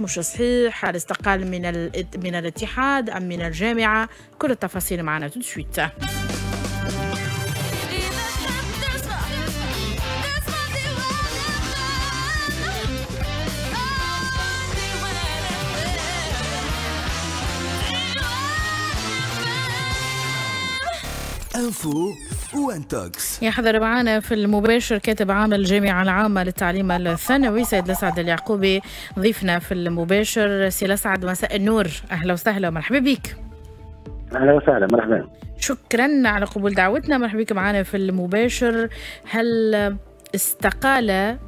مش صحيح هل استقال من من الاتحاد أم من الجامعة؟ كل التفاصيل معنا تو إنفو وانتوكس. يحضر معنا في المباشر كاتب عام الجامعة العامة للتعليم الثانوي سيد لسعد اليعقوبي. ضيفنا في المباشر سي لسعد مساء النور. أهلا وسهلا ومرحبا بك. أهلا وسهلا مرحبا. شكرا على قبول دعوتنا. مرحبا بك معنا في المباشر. هل استقال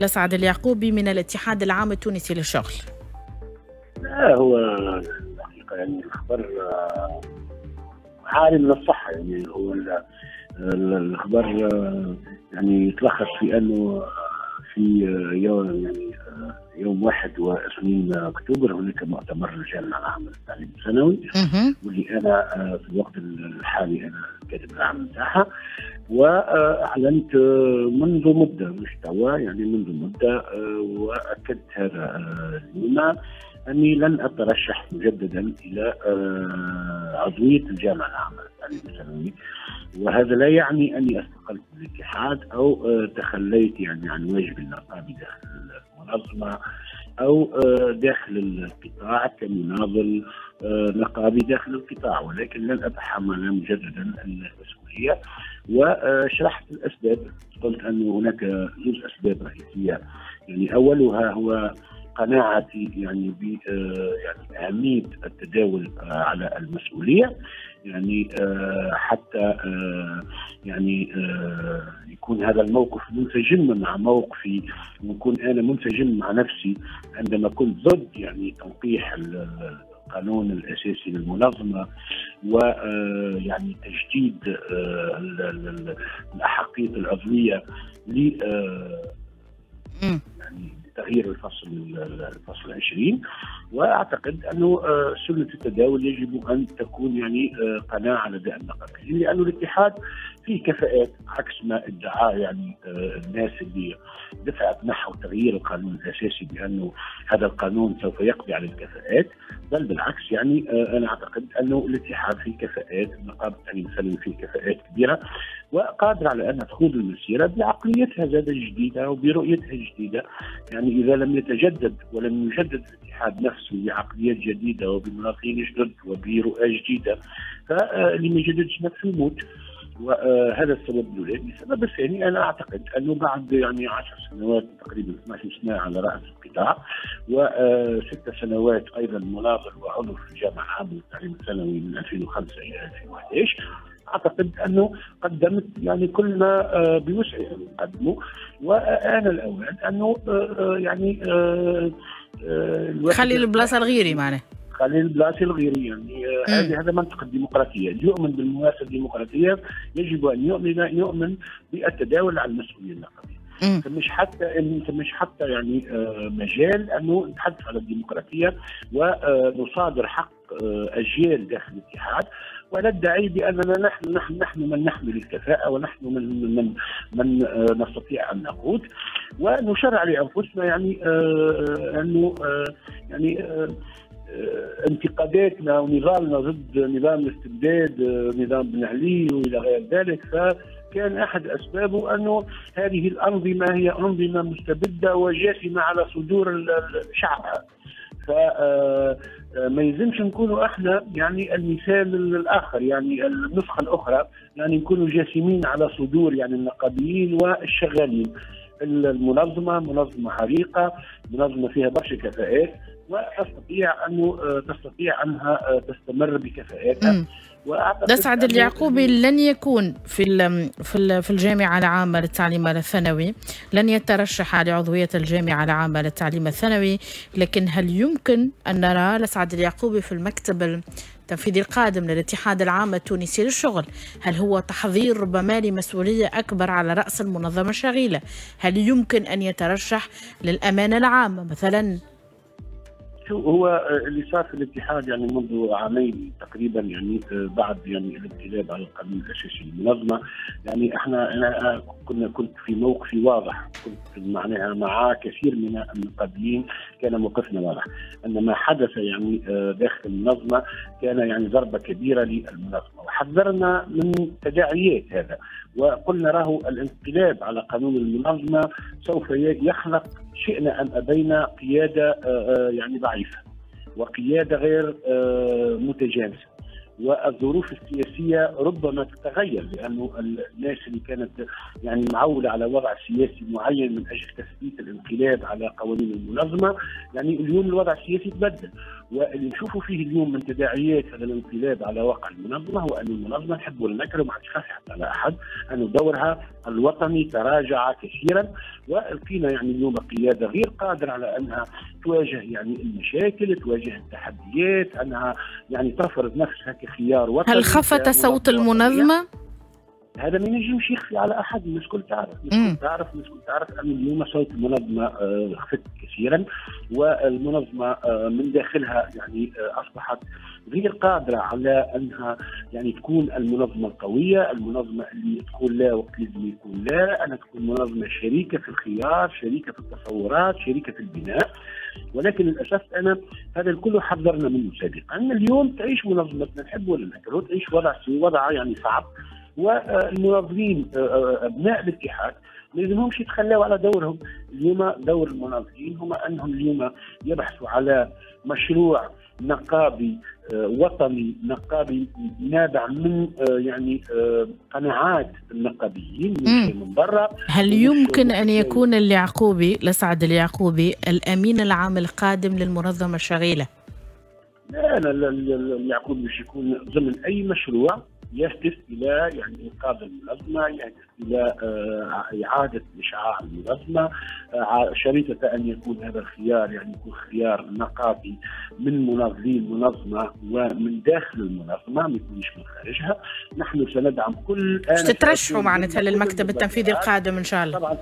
لسعد اليعقوبي من الاتحاد العام التونسي للشغل؟ لا هو الحقيقة يعني الخبر عالي من الصحة يعني هو الأخبار يعني يتلخص في أنه في يوم يعني يوم 21 أكتوبر هناك مؤتمر الجامعة العامه للتعليم الثانوي. واللي أنا في الوقت الحالي أنا كاتب العام نتاعها وأعلنت منذ مدة مش توا يعني منذ مدة وأكدت هذا اليوم أني لن أترشح مجددا إلى آه، عضوية الجامعة العامة للتعليم الثانوي. وهذا لا يعني أني استقلت من الاتحاد أو آه، تخليت يعني عن واجب النقابي داخل المنظمه أو آه، داخل القطاع كمناضل نقابي داخل القطاع. ولكن لن أتحمل مجددا المسؤولية. وشرحت الأسباب. قلت انه هناك زوج أسباب رئيسية. يعني أولها هو قناعتي يعني ب آه، يعني أهمية التداول آه، على المسؤولية. يعني آه، حتى يعني يكون هذا الموقف منسجما مع موقفي ونكون أنا منسجم مع نفسي عندما كنت ضد يعني تنقيح القانون الأساسي للمنظمة ويعني تجديد الاحقيه العضوية ل يعني تغيير الفصل الفصل 20 وأعتقد أنه آه، سنة التداول يجب أن تكون يعني آه، قناعة لدى النقابيين لأنه الاتحاد فيه كفاءات عكس ما ادعاه يعني آه، الناس اللي دفعت نحو تغيير القانون الأساسي بأنه هذا القانون سوف يقضي على الكفاءات بل بالعكس يعني أنا أعتقد أنه الاتحاد فيه كفاءات النقابه التعليم الفني فيه كفاءات كبيرة. وقادرة على أنها تخوض المسيرة بعقليتها زادة جديدة وبرؤيتها الجديدة يعني إذا لم يتجدد ولم يجدد الاتحاد نفسه بعقليات جديدة وبمناطين جدد وبرؤى جديدة فاللي ما يجددش نفسه يموت. وهذا السبب الأولاني، السبب الثاني أنا أعتقد أنه بعد يعني 10 سنوات تقريبا 12 سنة على رأس القطاع وست سنوات أيضا مناظر وعضو في الجامعة العامه للتعليم الثانوي من 2005 إلى 2011 أعتقد أنه قدمت يعني كل ما آه، بوسعي ان اقدمه وان الاوان أنه آه، آه، يعني خلي البلاصة الغيري معنا. خلي البلاصة الغيري يعني هذه هذا منطق الديمقراطيه، يؤمن بالممارسه الديمقراطية يجب أن يؤمن يؤمن بالتداول على المسؤولية النقابيه. فمش حتى مش حتى يعني مجال أنه نتحدث على الديمقراطية ونصادر حق أجيال داخل الاتحاد. وندعي بأننا نحن نحن نحن من نحمل الكفاءة ونحن من من من آه، نستطيع أن نقود. ونشرع لأنفسنا يعني آه، أنه آه، يعني انتقاداتنا ونضالنا ضد نظام الاستبداد نظام بن علي وإلى غير ذلك. فكان أحد أسبابه أنه هذه الأنظمة هي أنظمة مستبدة وجاثمه على صدور شعبها فما آه، يلزمش نكونوا إحنا يعني المثال الآخر يعني النسخة الأخرى يعني نكونوا جاسمين على صدور يعني النقابيين والشغالين. المنظمة منظمة عريقه منظمة فيها برشا كفاءات. وتستطيع انه تستطيع أنها تستمر بكفاءاتها نسعد اليعقوبي لن يكون في في في الجامعة العامه للتعليم الثانوي. لن يترشح لعضوية الجامعة العامه للتعليم الثانوي. لكن هل يمكن أن نرى لسعد اليعقوبي في المكتب التنفيذي القادم للاتحاد العام التونسي للشغل هل هو تحضير ربما لمسؤولية أكبر على رأس المنظمة الشغيلة؟ هل يمكن أن يترشح للأمانة العامة؟ مثلا هو اللي صار في الاتحاد يعني منذ عامين تقريبا يعني بعد يعني الانقلاب على القانون الاساسي للمنظمه يعني إحنا أنا كنا كنت في موقفي واضح كنت معناها مع كثير من النقابيين كان موقفنا واضح. أن ما حدث يعني داخل المنظمة كان يعني ضربة كبيرة للمنظمة. وحذرنا من تداعيات هذا. وقلنا راه الانقلاب على قانون المنظمة سوف يخلق شئنا أم أبينا قيادة يعني ضعيفة وقيادة غير متجانسة. والظروف السياسية ربما تتغير لأنه الناس اللي كانت يعني معولة على وضع سياسي معين من أجل تثبيت الانقلاب على قوانين المنظمة يعني اليوم الوضع السياسي تبدل. واللي نشوفوا فيه اليوم من تداعيات هذا الانقلاب على واقع المنظمة هو ان المنظمة نحب ولا ما عادش حتى على أحد أن دورها الوطني تراجع كثيرا. والقينا يعني اليوم قيادة غير قادرة على أنها تواجه يعني المشاكل تواجه التحديات أنها يعني تفرض نفسها كخيار وطني. هل خفت صوت المنظمة؟ هذا ما ينجمش يخفي على أحد الناس الكل تعرف الناس الكل تعرف الناس الكل تعرف. ان اليوم صوت المنظمه خفت كثيرا والمنظمة من داخلها يعني أصبحت غير قادره على أنها يعني تكون المنظمة القوية، المنظمة اللي تقول لا وقت لازم يكون لا، أنها تكون منظمة شريكة في الخيار، شريكة في التصورات، شريكة في البناء، ولكن للأسف أنا هذا الكل حذرنا منه سابقا، اليوم تعيش منظمتنا نحب ولا نكره، تعيش وضع وضع يعني صعب والمنظمين أبناء الاتحاد ما لازمهمش يتخلاوا على دورهم؟ اليوم دور المنظمين هم أنهم اليوم يبحثوا على مشروع نقابي وطني نقابي نابع من يعني قناعات النقابيين من برا. هل يمكن أن يكون اليعقوبي لسعد اليعقوبي الأمين العام القادم للمنظمة الشغيلة؟ لا لا اليعقوبي مش يكون ضمن أي مشروع يهدف إلى يعني إنقاذ المنظمه، يهدف إلى إعادة إشعاع المنظمه، شريطة أن يكون هذا الخيار يعني يكون خيار نقابي من منظمي المنظمه ومن داخل المنظمه ما يكونش من خارجها، نحن سندعم كل تترشحوا معناتها للمكتب التنفيذي القادم إن شاء الله. طبعا.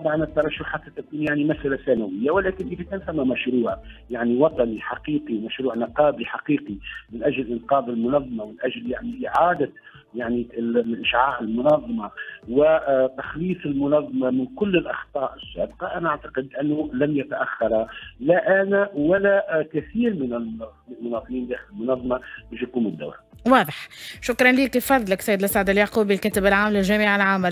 طبعا الترشح حتى تكون يعني مسألة ثانوية ولكن اذا كان ثم مشروع يعني وطني حقيقي مشروع نقابي حقيقي من أجل إنقاذ المنظمة ومن أجل يعني إعادة يعني اشعاع المنظمة وتخليص المنظمة من كل الأخطاء السابقة. أنا أعتقد أنه لن يتأخر لا أنا ولا كثير من المنظمين داخل المنظمة باش يقوموا بالدور. واضح. شكرا لك لفضلك سيد لسعد اليعقوبي الكاتب العام للجامعة العامة.